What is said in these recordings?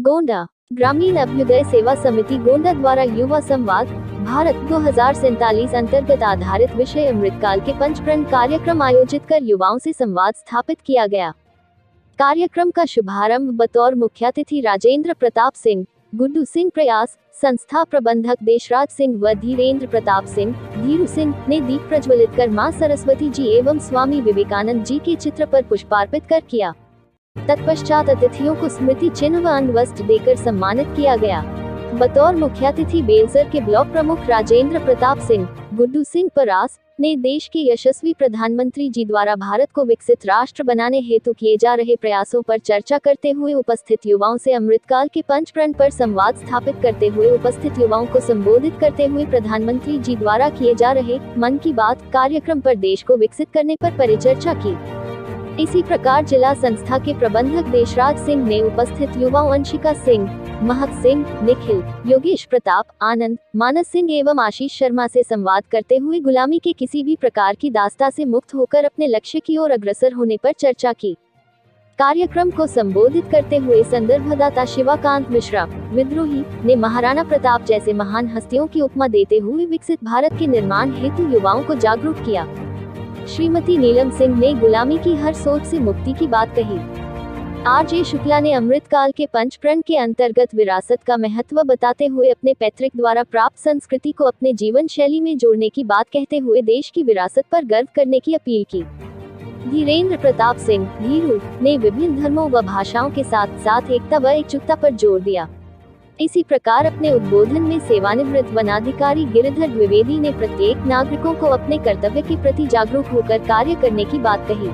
गोंडा, ग्रामीण अभ्युदय सेवा समिति गोंडा द्वारा युवा संवाद, भारत दो अंतर्गत आधारित विषय अमृतकाल के पंचप्रण कार्यक्रम आयोजित कर युवाओं से संवाद स्थापित किया गया। कार्यक्रम का शुभारंभ बतौर मुख्यातिथि राजेंद्र प्रताप सिंह, गुड्डू सिंह प्रयास, संस्था प्रबंधक देशराज सिंह व धीरेन्द्र प्रताप सिंह, धीरू सिंह ने दीप प्रज्वलित कर माँ सरस्वती जी एवं स्वामी विवेकानंद जी के चित्र पर पुष्पार्पित कर किया। तत्पश्चात अतिथियों को स्मृति चिन्ह व अन्न वस्त्र देकर सम्मानित किया गया। बतौर मुख्यातिथि बेलसर के ब्लॉक प्रमुख राजेंद्र प्रताप सिंह, गुड्डू सिंह परास, ने देश के यशस्वी प्रधानमंत्री जी द्वारा भारत को विकसित राष्ट्र बनाने हेतु किए जा रहे प्रयासों पर चर्चा करते हुए उपस्थित युवाओं से अमृतकाल के पंच प्रण पर संवाद स्थापित करते हुए उपस्थित युवाओं को संबोधित करते हुए प्रधानमंत्री जी द्वारा किए जा रहे मन की बात कार्यक्रम पर देश को विकसित करने पर परिचर्चा की। इसी प्रकार जिला संस्था के प्रबंधक देशराज सिंह ने उपस्थित युवा अंशिका सिंह, महक सिंह, निखिल, योगेश प्रताप, आनंद, मानस सिंह एवं आशीष शर्मा से संवाद करते हुए गुलामी के किसी भी प्रकार की दास्ता से मुक्त होकर अपने लक्ष्य की ओर अग्रसर होने पर चर्चा की। कार्यक्रम को संबोधित करते हुए संदर्भदाता शिवाकांत मिश्रा, विद्रोही, ने महाराणा प्रताप जैसे महान हस्तियों की उपमा देते हुए विकसित भारत के निर्माण हेतु युवाओं को जागरूक किया। श्रीमती नीलम सिंह ने गुलामी की हर सोच से मुक्ति की बात कही। आर जे शुक्ला ने अमृतकाल के पंचप्रण के अंतर्गत विरासत का महत्व बताते हुए अपने पैतृक द्वारा प्राप्त संस्कृति को अपने जीवन शैली में जोड़ने की बात कहते हुए देश की विरासत पर गर्व करने की अपील की। धीरेन्द्र प्रताप सिंह धीरू ने विभिन्न धर्मों व भाषाओं के साथ साथ एकता व एकजुटता पर ज़ोर दिया। इसी प्रकार अपने उद्बोधन में सेवानिवृत्त वनाधिकारी गिरिधर द्विवेदी ने प्रत्येक नागरिकों को अपने कर्तव्य के प्रति जागरूक होकर कार्य करने की बात कही।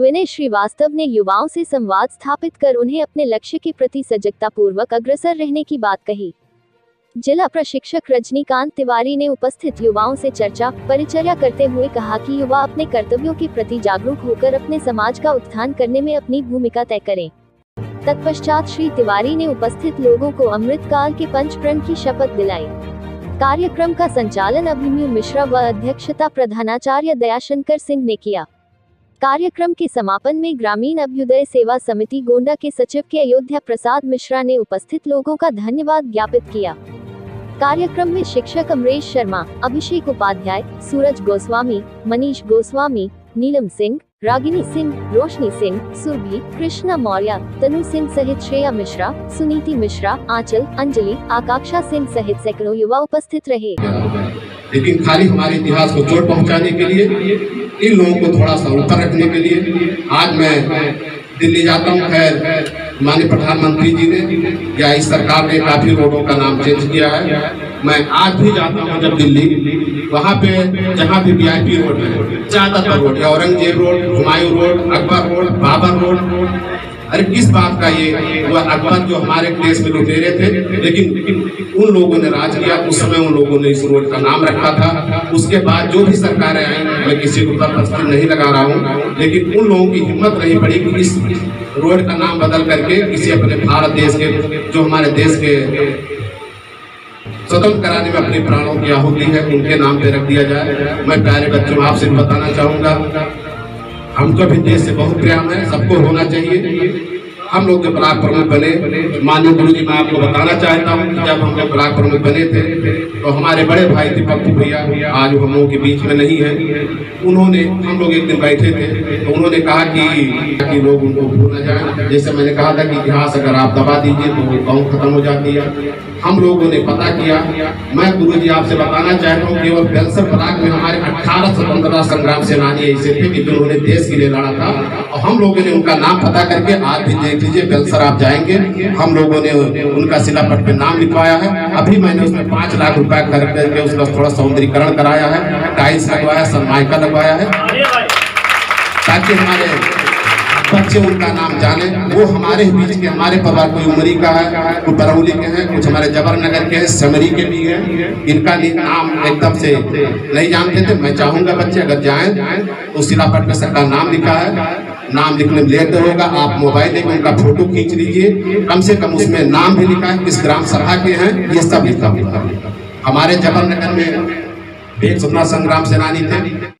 विनय श्रीवास्तव ने युवाओं से संवाद स्थापित कर उन्हें अपने लक्ष्य के प्रति सजगता पूर्वक अग्रसर रहने की बात कही। जिला प्रशिक्षक रजनीकांत तिवारी ने उपस्थित युवाओं से चर्चा, परिचर्या करते हुए कहा कि युवा अपने कर्तव्यों के प्रति जागरूक होकर अपने समाज का उत्थान करने में अपनी भूमिका तय करें। तत्पश्चात श्री तिवारी ने उपस्थित लोगों को अमृत काल के पंच प्रण की शपथ दिलाई। कार्यक्रम का संचालन अभिमन्यु मिश्रा व अध्यक्षता प्रधानाचार्य दयाशंकर सिंह ने किया। कार्यक्रम के समापन में ग्रामीण अभ्युदय सेवा समिति गोंडा के सचिव के अयोध्या प्रसाद मिश्रा ने उपस्थित लोगों का धन्यवाद ज्ञापित किया। कार्यक्रम में शिक्षक अमरेश शर्मा, अभिषेक उपाध्याय, सूरज गोस्वामी, मनीष गोस्वामी, नीलम सिंह रागिनी सिंह, रोशनी सिंह, सुरभि, कृष्णा मौर्य, तनु सिंह सहित श्रेया मिश्रा, सुनीति मिश्रा, आंचल, अंजलि, आकांक्षा सिंह सहित सैकड़ों युवा उपस्थित रहे। लेकिन खाली हमारे इतिहास को चोट पहुँचाने के लिए, इन लोगों को थोड़ा सा ऊपर रखने के लिए, आज मैं दिल्ली जाता हूँ। खैर, माननीय प्रधानमंत्री जी ने या इस सरकार ने काफ़ी रोडों का नाम चेंज किया है। मैं आज भी जाता हूँ जब दिल्ली। वहाँ पे जहाँ भी वीआईपी रोड है ज़्यादातर रोड है Aurangzeb road Humayun road Akbar road Babar road अरे किस बात का ये वह अकबर जो हमारे देश में लुटेरे थे, लेकिन उन लोगों ने राज किया। उस समय उन लोगों ने इस रोड का नाम रखा था। उसके बाद जो भी सरकारें आई, मैं किसी को तस्वीर नहीं लगा रहा हूँ, लेकिन उन लोगों की हिम्मत नहीं पड़ी कि इस रोड का नाम बदल करके किसी अपने भारत देश के, जो हमारे देश के स्वतंत्र कराने में अपने प्राणों की आहुति है, उनके नाम पे रख दिया जाए। मैं प्यारे बच्चों आपसे बताना चाहूँगा हमको भी देश से बहुत प्रेम है, सबको होना चाहिए। हम लोग जो ब्लॉक प्रमुख बने माननीय गुरु जी मैं आपको बताना चाहता हूँ कि जब हम लोग ब्लॉक प्रमुख बने थे तो हमारे बड़े भाई पप्पू भैया आज हम लोगों के बीच में नहीं है। उन्होंने हम लोग एक दिन बैठे थे तो उन्होंने कहा कि, कि लोग उनको भूल न जाए। जैसे मैंने कहा था कि इतिहास अगर आप दबा दीजिए तो गाँव खत्म हो जाती है। हम लोगों ने पता किया। मैं गुरु जी आपसे बताना चाहता हूँ केवल बेलसर ब्लॉक में हमारे अठारह स्वतंत्रता संग्राम सेनानी ऐसे थे कि जिन्होंने देश के लिए लड़ा था और हम लोगों ने उनका नाम पता करके आज भी देख लीजिए बेलसर आप जाएँगे। हम लोगों ने उनका शिलापट पे नाम लिखवाया है। अभी मैंने उसमें पाँच लाख रुपया खर्च करके उसका थोड़ा सौंदर्यकरण कराया है। टाइल्स लगवाया सनमाइका लगवाया है। ताकि हमारे बच्चे उनका नाम जाने। वो हमारे बीच के, हमारे परिवार कोई उमरी का है, कोई बरौली के हैं, कुछ हमारे जबर नगर के हैं, समरी के भी हैं, इनका नाम एकदम से नहीं जानते थे। मैं चाहूँगा बच्चे अगर जाएँ तो शिलापट में सबका नाम लिखा है। नाम लिखने में लेट होगा, आप मोबाइल लेकर उनका फ़ोटो खींच लीजिए। कम से कम उसमें नाम भी लिखा है किस ग्राम सभा के हैं, ये सब लिखा हमारे जबलनगर में एक स्वतंत्रता संग्राम सेनानी थे।